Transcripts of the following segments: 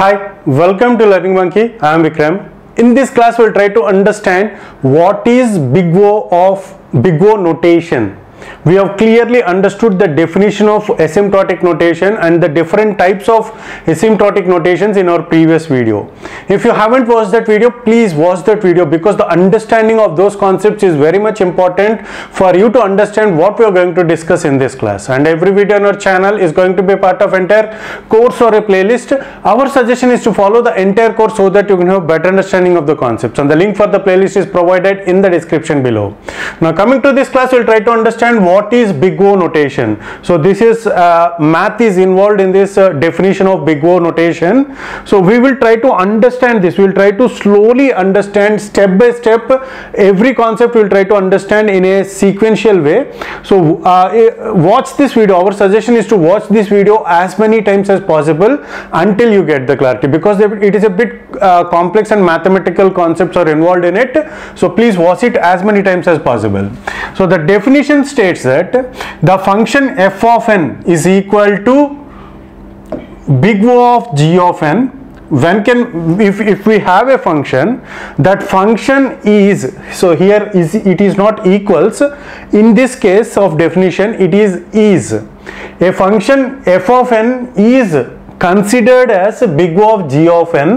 Hi, welcome to Learning Monkey. I am Vikram. In this class, we'll try to understand what is Big O of Big O notation. We have clearly understood the definition of asymptotic notation and the different types of asymptotic notations in our previous video. If you haven't watched that video, please watch that video because the understanding of those concepts is very much important for you to understand what we are going to discuss in this class. And every video on our channel is going to be part of entire course or a playlist. Our suggestion is to follow the entire course so that you can have better understanding of the concepts. And the link for the playlist is provided in the description below. Now coming to this class, we'll try to understand what is big O notation. So this is uh, math is involved in this uh, definition of big O notation. So we will try to understand this. We will try to slowly understand step by step every concept. We will try to understand in a sequential way. So uh, eh, watch this video. Our suggestion is to watch this video as many times as possible until you get the clarity because it is a bit uh, complex and mathematical concepts are involved in it. So please watch it as many times as possible. So the definition that the function f of n is equal to big O of g of n. When can if, if we have a function that function is so here is it is not equals. In this case of definition it is is. A function f of n is considered as big O of g of n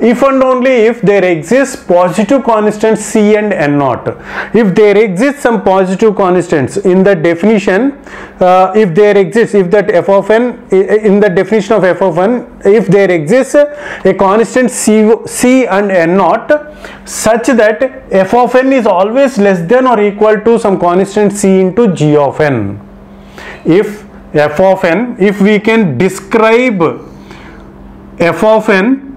if and only if there exists positive constants c and n naught. If there exists some positive constants in the definition uh, if there exists if that f of n in the definition of f of n if there exists a constant c, c and n naught such that f of n is always less than or equal to some constant c into g of n. If f of n if we can describe f of n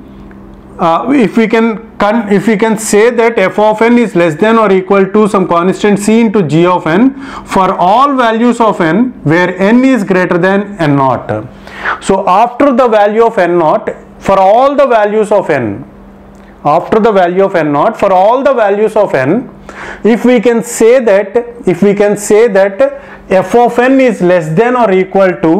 uh, if we can if we can say that f of n is less than or equal to some constant c into g of n for all values of n where n is greater than n naught. So after the value of n naught for all the values of n after the value of n naught for all the values of n if we can say that if we can say that f of n is less than or equal to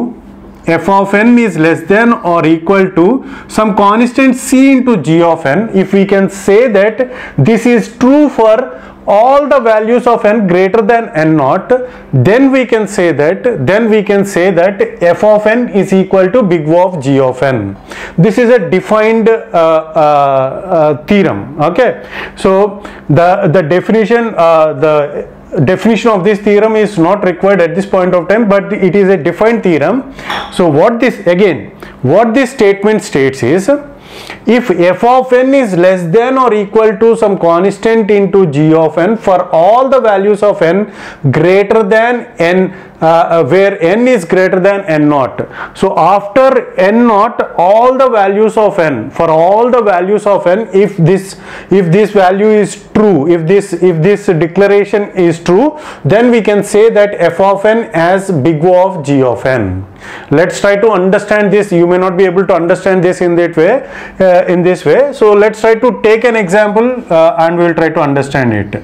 f of n is less than or equal to some constant c into g of n if we can say that this is true for all the values of n greater than n naught then we can say that then we can say that f of n is equal to big O of g of n. This is a defined uh, uh, uh, theorem okay? So the the definition the definition of this theorem is not required at this point of time but it is a defined theorem. So what this again what this statement states is if f of n is less than or equal to some constant into g of n for all the values of n greater than n uh, where n is greater than n naught. So after n naught all the values of n for all the values of n if this if this value is true if this if this declaration is true then we can say that f of n as big O of g of n. Let's try to understand this you may not be able to understand this in that way uh, in this way. So let's try to take an example uh, and we will try to understand it.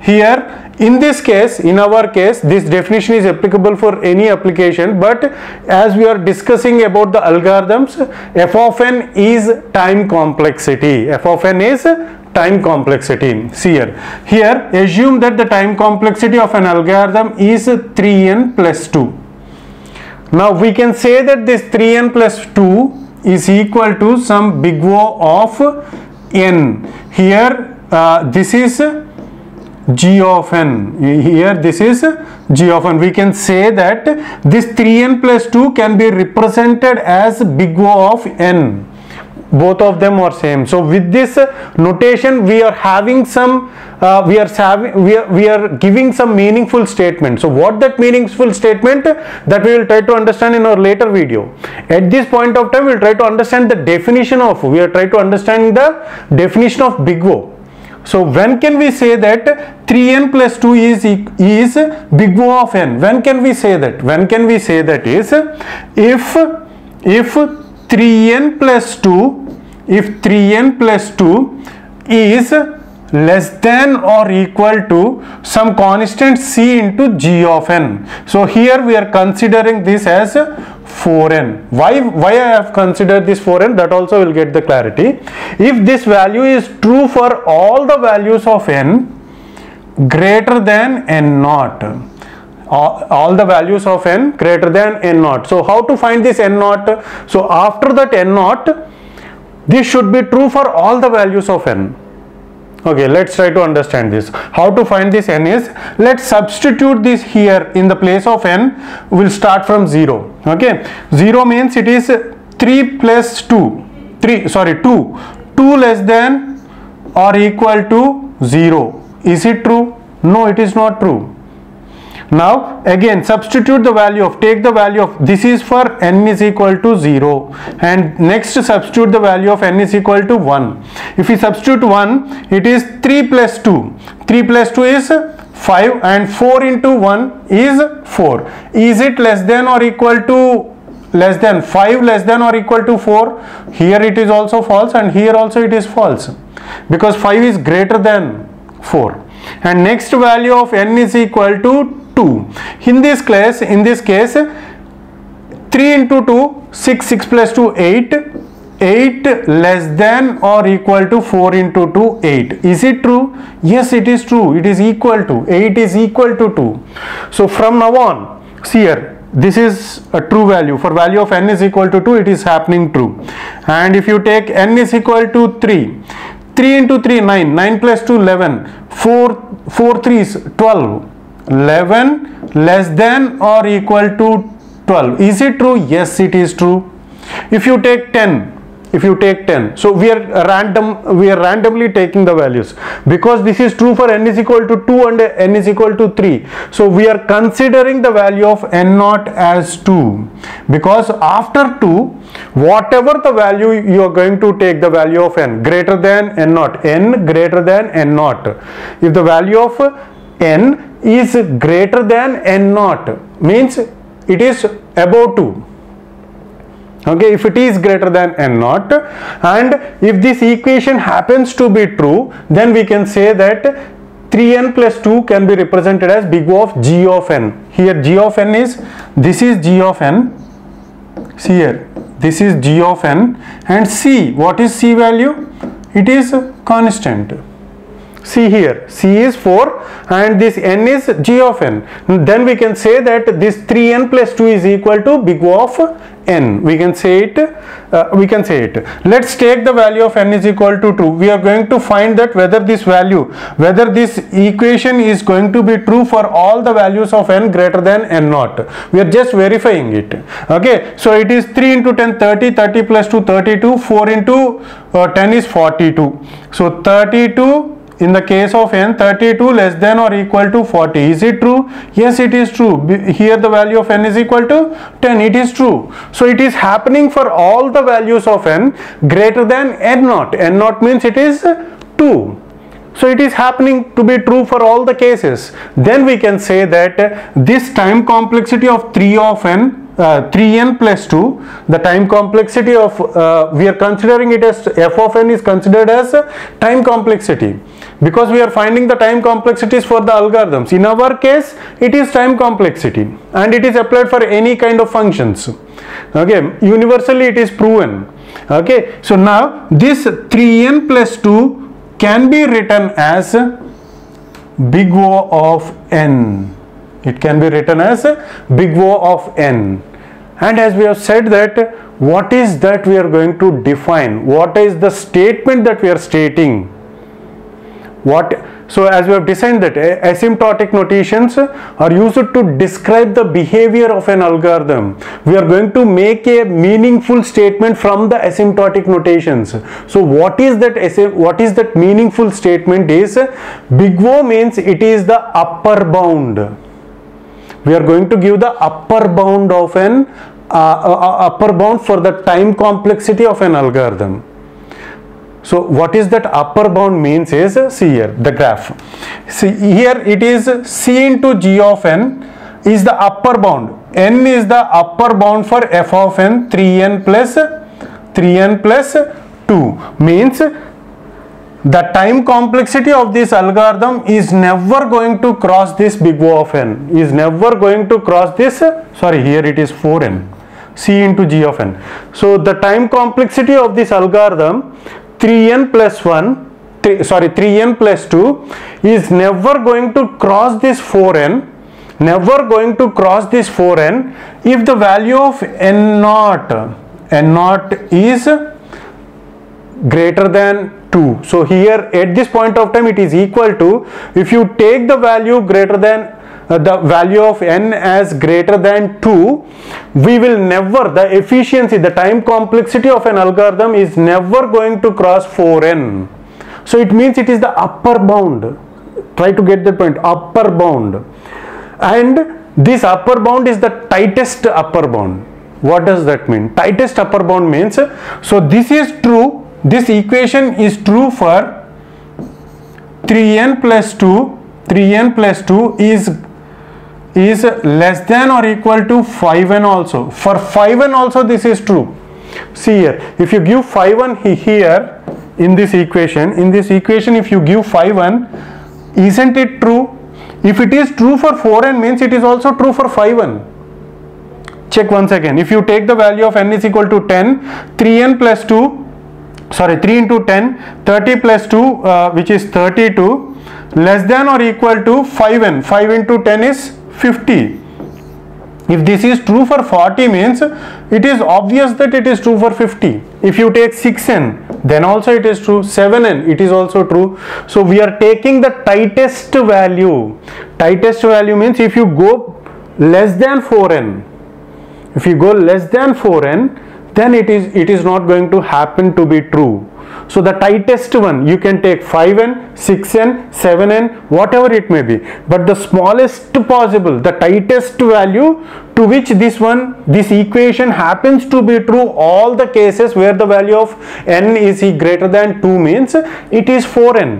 Here in this case in our case this definition is applicable for any application but as we are discussing about the algorithms f of n is time complexity. F of n is time complexity. See here. Here assume that the time complexity of an algorithm is 3n plus 2 now we can say that this 3n plus 2 is equal to some big O of n. Here uh, this is g of n. Here this is g of n. We can say that this 3n plus 2 can be represented as big O of n. Both of them are same. So with this notation we are having some uh, we are we are, we are giving some meaningful statement. So what that meaningful statement? That we will try to understand in our later video. At this point of time we will try to understand the definition of we are trying to understand the definition of big O so when can we say that 3n plus 2 is, is big O of n? When can we say that? When can we say that is if, if 3n plus 2, if 3n plus 2 is less than or equal to some constant c into g of n. So here we are considering this as 4n. Why, why I have considered this 4n that also will get the clarity. If this value is true for all the values of n greater than n naught all, the values of n greater than n naught. So how to find this n naught? So after that n naught this should be true for all the values of n okay let's try to understand this. How to find this n is let's substitute this here in the place of n we'll start from 0 okay 0 means it is 3 plus 2 3 sorry 2 2 less than or equal to 0 is it true? No it is not true now again substitute the value of take the value of this is for n is equal to 0 and next substitute the value of n is equal to 1 if we substitute 1 it is 3 plus 2 3 plus 2 is 5 and 4 into 1 is 4 is it less than or equal to less than 5 less than or equal to 4 here it is also false and here also it is false. Because 5 is greater than 4 and next value of n is equal to 2 in this case in this case 3 into 2 6 6 plus 2 8 8 less than or equal to 4 into 2 8 is it true? Yes it is true. It is equal to 8 is equal to 2 so from now on see here this is a true value. For value of n is equal to 2 it is happening true. And if you take n is equal to 3 3 into 3 9 9 plus 2 11 4 4 3 is 12 11 less than or equal to 12 is it true? Yes it is true. If you take 10 if you take 10 so we are random we are randomly taking the values. Because this is true for n is equal to 2 and n is equal to 3 so we are considering the value of n naught as 2 because after 2 whatever the value you are going to take the value of n greater than n naught n greater than n naught. If the value of n is greater than n naught means it is above 2 okay if it is greater than n naught and if this equation happens to be true then we can say that 3n plus 2 can be represented as big O of g of n. Here g of n is this is g of n. See here this is g of n. And c what is c value? It is constant see here. C is 4 and this n is g of n. Then we can say that this 3n plus 2 is equal to big O of n. We can say it uh, we can say it. Let's take the value of n is equal to 2 we are going to find that whether this value whether this equation is going to be true for all the values of n greater than n naught. We are just verifying it. Okay? So it is 3 into 10 30 30 plus 2 32 4 into uh, 10 is 42 so 32 in the case of n 32 less than or equal to 40 is it true? Yes it is true. Here the value of n is equal to 10 it is true. So it is happening for all the values of n greater than n naught. N naught means it is 2 so it is happening to be true for all the cases. Then we can say that this time complexity of 3 of n uh, 3n plus 2 the time complexity of uh, we are considering it as f of n is considered as time complexity. Because we are finding the time complexities for the algorithms. In our case it is time complexity. And it is applied for any kind of functions. Okay universally it is proven. Okay so now this 3n plus 2 can be written as big O of n it can be written as big O of n. And as we have said that what is that we are going to define? What is the statement that we are stating? What so as we have designed that asymptotic notations are used to describe the behavior of an algorithm. We are going to make a meaningful statement from the asymptotic notations. So what is that what is that meaningful statement is big o means it is the upper bound we are going to give the upper bound of an uh, uh, uh upper bound for the time complexity of an algorithm so what is that upper bound means is see here the graph. See here it is c into g of n is the upper bound. n is the upper bound for f of n 3n plus 3n plus 2 means the time complexity of this algorithm is never going to cross this big O of n. Is never going to cross this sorry here it is 4n c into g of n. So the time complexity of this algorithm 3n plus 1 three, sorry 3n plus 2 is never going to cross this 4n never going to cross this 4n if the value of n naught n naught is greater than 2 so here at this point of time it is equal to if you take the value greater than uh, the value of n as greater than 2 we will never the efficiency the time complexity of an algorithm is never going to cross 4n so it means it is the upper bound. Try to get the point. Upper bound. And this upper bound is the tightest upper bound. What does that mean? Tightest upper bound means so this is true this equation is true for 3n plus 2 3n plus 2 is is less than or equal to 5n also. For 5n also this is true. See here if you give 5n here in this equation in this equation if you give 5n isn't it true? If it is true for 4n means it is also true for 5n check once again. If you take the value of n is equal to 10 3n plus 2 sorry 3 into 10 30 plus 2 uh, which is 32 less than or equal to 5n 5 into 10 is 50 if this is true for 40 means it is obvious that it is true for 50 if you take 6n then also it is true. 7n it is also true. So we are taking the tightest value. Tightest value means if you go less than 4n if you go less than 4n then it is it is not going to happen to be true. So the tightest one you can take 5n 6n 7n whatever it may be. But the smallest possible the tightest value to which this one this equation happens to be true all the cases where the value of n is greater than 2 means it is 4n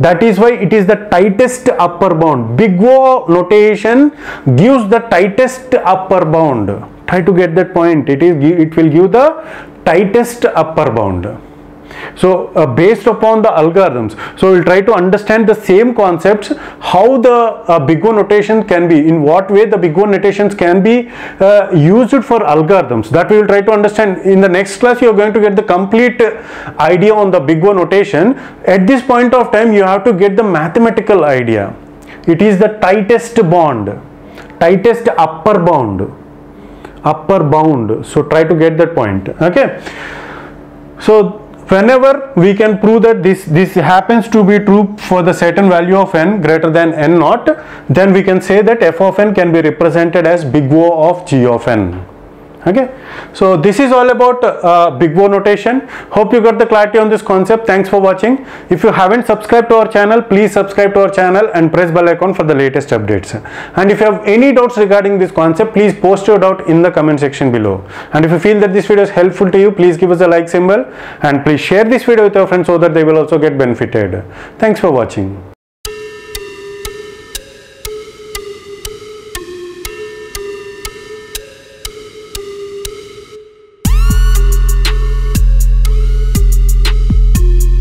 that is why it is the tightest upper bound. Big o notation gives the tightest upper bound try to get that point it is it will give the tightest upper bound. So uh, based upon the algorithms so we'll try to understand the same concepts how the uh, big o notation can be in what way the big o notations can be uh, used for algorithms. That we will try to understand. In the next class you are going to get the complete idea on the big o notation. At this point of time you have to get the mathematical idea. It is the tightest bond tightest upper bound upper bound. So try to get that point. Okay? So whenever we can prove that this this happens to be true for the certain value of n greater than n naught then we can say that f of n can be represented as big o of g of n okay? So this is all about uh, big o notation. Hope you got the clarity on this concept. Thanks for watching. If you haven't subscribed to our channel please subscribe to our channel and press bell icon for the latest updates. And if you have any doubts regarding this concept please post your doubt in the comment section below. And if you feel that this video is helpful to you please give us a like symbol and please share this video with your friends so that they will also get benefited. Thanks for watching